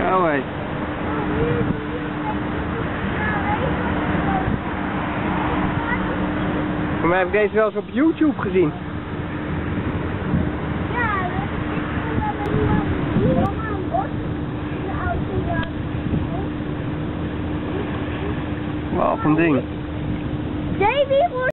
Zo hé. Voor mij heb ik deze wel eens op YouTube gezien. Ja, dat is een bos. De auto. Wat een ding. Davy,